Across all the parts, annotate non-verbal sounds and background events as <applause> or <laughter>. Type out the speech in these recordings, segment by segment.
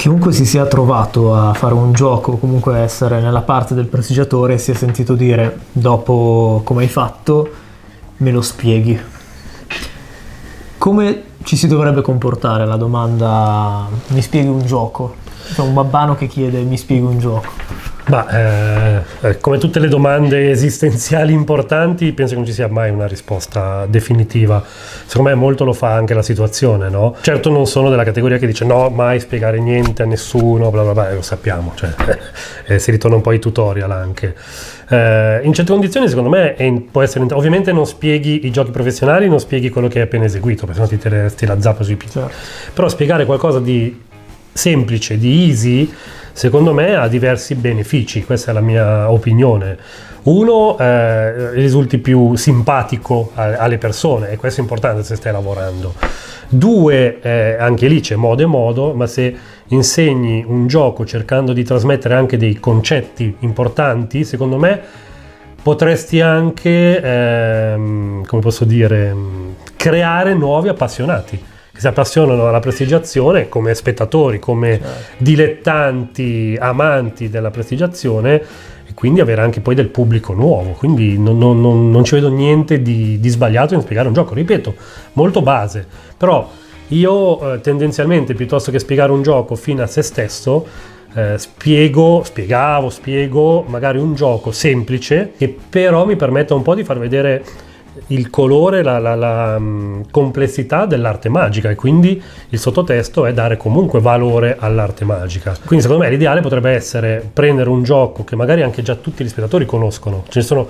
Chiunque si sia trovato a fare un gioco, comunque essere nella parte del prestigiatore, si è sentito dire dopo come hai fatto, me lo spieghi. Come ci si dovrebbe comportare la domanda mi spieghi un gioco? C'è un babbano che chiede mi spieghi un gioco. Ma eh, eh, come tutte le domande esistenziali importanti, penso che non ci sia mai una risposta definitiva. Secondo me molto lo fa anche la situazione, no? Certo non sono della categoria che dice no, mai spiegare niente a nessuno, bla bla bla, lo sappiamo, cioè, <laughs> eh, si ritorna un po' ai tutorial anche. Eh, in certe condizioni secondo me può essere, ovviamente non spieghi i giochi professionali, non spieghi quello che hai appena eseguito, perché sennò ti terresti la zappa sui piedi. Certo. Però spiegare qualcosa di semplice, di easy, secondo me ha diversi benefici, questa è la mia opinione. Uno, eh, risulti più simpatico alle persone e questo è importante se stai lavorando. Due, eh, anche lì c'è modo e modo, ma se insegni un gioco cercando di trasmettere anche dei concetti importanti, secondo me potresti anche, ehm, come posso dire, creare nuovi appassionati si appassionano alla prestigiazione come spettatori, come certo. dilettanti, amanti della prestigiazione e quindi avere anche poi del pubblico nuovo. Quindi non, non, non, non ci vedo niente di, di, sbagliato in spiegare un gioco, ripeto, molto base, però io eh, tendenzialmente piuttosto che spiegare un gioco fino a se stesso, eh, spiego, spiegavo, spiego magari un gioco semplice che però mi permetta un po' di far vedere il colore, la, la, la um, complessità dell'arte magica e quindi il sottotesto è dare comunque valore all'arte magica. Quindi secondo me l'ideale potrebbe essere prendere un gioco che magari anche già tutti gli spettatori conoscono. Ce ne sono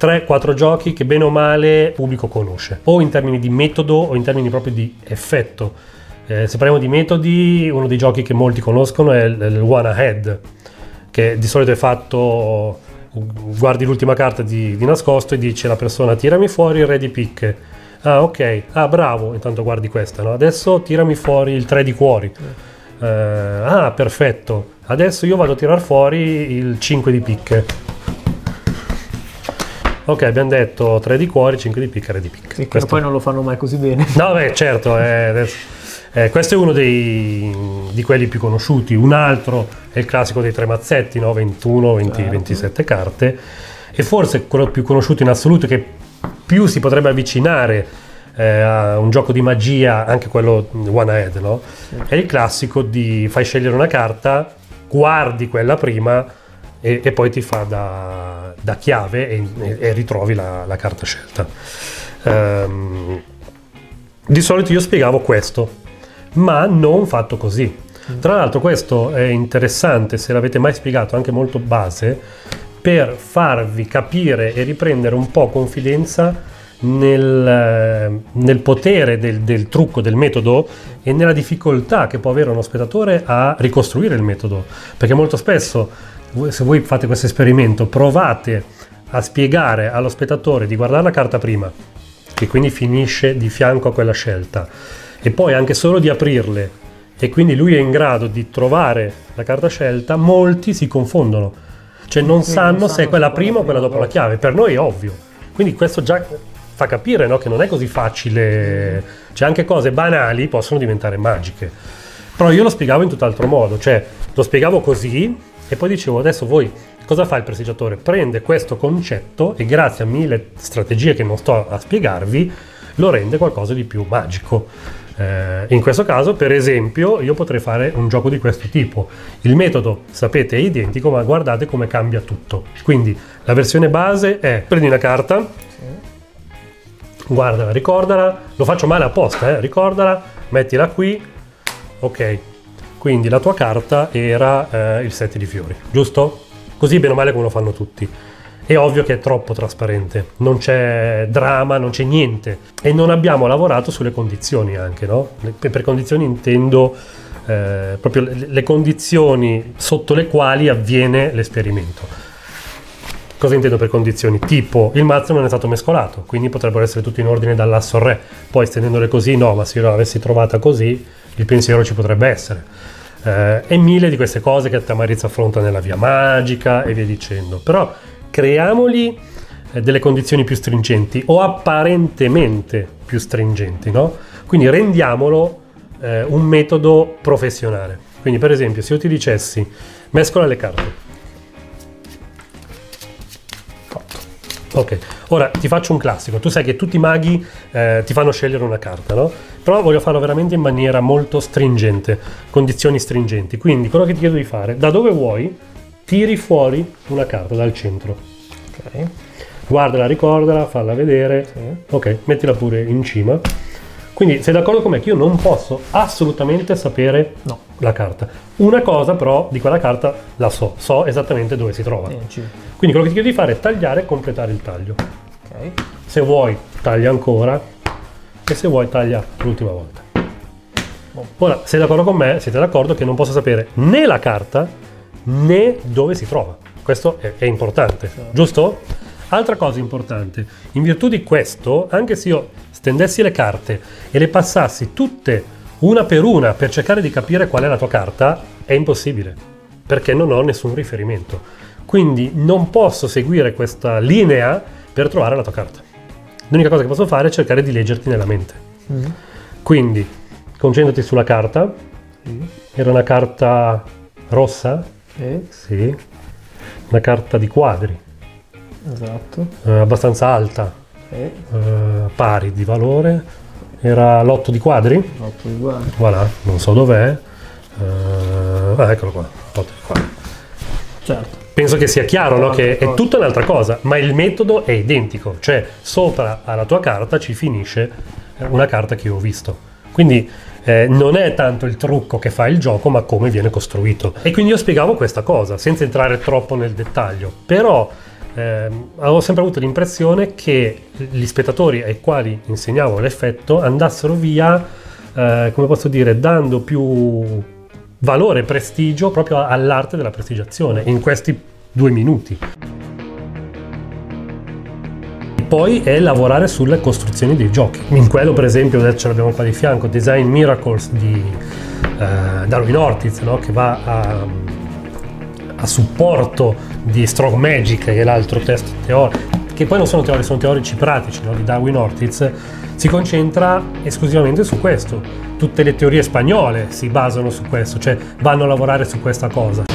3-4 giochi che bene o male il pubblico conosce, o in termini di metodo o in termini proprio di effetto. Eh, se parliamo di metodi, uno dei giochi che molti conoscono è il One Ahead, che di solito è fatto guardi l'ultima carta di, di, nascosto e dice la persona tirami fuori il re di picche. Ah ok, ah bravo, intanto guardi questa, no? Adesso tirami fuori il 3 di cuori. Uh, ah perfetto, adesso io vado a tirar fuori il 5 di picche. Ok, abbiamo detto 3 di cuori, 5 di picche, re di picche. Sì, Questo... poi non lo fanno mai così bene. No, beh, certo, eh, adesso... eh, questo è uno dei, di quelli più conosciuti. Un altro è il classico dei tre mazzetti, no? 21, 20, certo. 27 carte. E forse quello più conosciuto in assoluto che più si potrebbe avvicinare eh, a un gioco di magia, anche quello one head, no? Sì. È il classico di fai scegliere una carta, guardi quella prima e, e poi ti fa da, da chiave e, e, ritrovi la, la carta scelta. Um, di solito io spiegavo questo, ma non fatto così. Tra l'altro questo è interessante, se l'avete mai spiegato, anche molto base, per farvi capire e riprendere un po' confidenza nel, nel potere del, del, trucco, del metodo e nella difficoltà che può avere uno spettatore a ricostruire il metodo. Perché molto spesso, se voi fate questo esperimento, provate a spiegare allo spettatore di guardare la carta prima, che quindi finisce di fianco a quella scelta, e poi anche solo di aprirle e quindi lui è in grado di trovare la carta scelta, molti si confondono. Cioè non sì, sanno non se è quella prima o quella dopo la chiave. Per noi è ovvio. Quindi questo già fa capire no, che non è così facile. Cioè anche cose banali possono diventare magiche. Però io lo spiegavo in tutt'altro modo. Cioè lo spiegavo così e poi dicevo adesso voi cosa fa il prestigiatore? Prende questo concetto e grazie a mille strategie che non sto a spiegarvi lo rende qualcosa di più magico. Eh, in questo caso, per esempio, io potrei fare un gioco di questo tipo. Il metodo, sapete, è identico, ma guardate come cambia tutto. Quindi la versione base è prendi una carta, guardala, ricordala, lo faccio male apposta, eh, ricordala, mettila qui, ok. Quindi la tua carta era eh, il set di fiori, giusto? Così bene o male come lo fanno tutti è ovvio che è troppo trasparente, non c'è dramma, non c'è niente e non abbiamo lavorato sulle condizioni anche, no? Per condizioni intendo eh, proprio le, le condizioni sotto le quali avviene l'esperimento. Cosa intendo per condizioni? Tipo il mazzo non è stato mescolato, quindi potrebbero essere tutti in ordine dall'asso al re. Poi stendendole così, no, ma se io l'avessi trovata così, il pensiero ci potrebbe essere. Eh, e mille di queste cose che Tamarizza affronta nella via magica e via dicendo. Però creiamogli eh, delle condizioni più stringenti o apparentemente più stringenti, no? Quindi rendiamolo eh, un metodo professionale. Quindi per esempio se io ti dicessi mescola le carte. Ok, ora ti faccio un classico. Tu sai che tutti i maghi eh, ti fanno scegliere una carta, no? Però voglio farlo veramente in maniera molto stringente, condizioni stringenti. Quindi quello che ti chiedo di fare, da dove vuoi, tiri fuori una carta dal centro. Ok. Guardala, ricordala, falla vedere. Sì. Ok, mettila pure in cima. Quindi sei d'accordo con me che io non posso assolutamente sapere No. la carta. Una cosa però di quella carta la so, so esattamente dove si trova. Eh, Quindi quello che ti chiedo di fare è tagliare e completare il taglio. Ok. Se vuoi taglia ancora e se vuoi taglia l'ultima volta. Ora, sei d'accordo con me? Siete d'accordo che non posso sapere né la carta né dove si trova. Questo è, è importante, giusto? Altra cosa importante, in virtù di questo, anche se io stendessi le carte e le passassi tutte una per una per cercare di capire qual è la tua carta, è impossibile, perché non ho nessun riferimento. Quindi non posso seguire questa linea per trovare la tua carta. L'unica cosa che posso fare è cercare di leggerti nella mente. Mm. Quindi concentrati sulla carta. Era una carta rossa? Eh, Sì. Una carta di quadri, esatto. eh, abbastanza alta, Eh, eh, pari di valore. Era l'otto di quadri? otto uguali. Voilà, non so dov'è. Eh, ah, eccolo qua. otto di quadri. Certo. Penso che sia chiaro no? che è tutta un'altra cosa, ma il metodo è identico, cioè sopra alla tua carta ci finisce una carta che io ho visto. Quindi eh, non è tanto il trucco che fa il gioco, ma come viene costruito. E quindi io spiegavo questa cosa, senza entrare troppo nel dettaglio. Però ehm, avevo sempre avuto l'impressione che gli spettatori ai quali insegnavo l'effetto andassero via, eh, come posso dire, dando più valore e prestigio proprio all'arte della prestigiazione in questi due minuti. Poi è lavorare sulle costruzioni dei giochi. In quello, per esempio, adesso ce l'abbiamo qua di fianco, Design Miracles di eh, Darwin Ortiz, no? che va a, a supporto di Strong Magic, che è l'altro test teorico, che poi non sono teorici, sono teorici pratici no? di Darwin Ortiz, si concentra esclusivamente su questo. Tutte le teorie spagnole si basano su questo, cioè vanno a lavorare su questa cosa.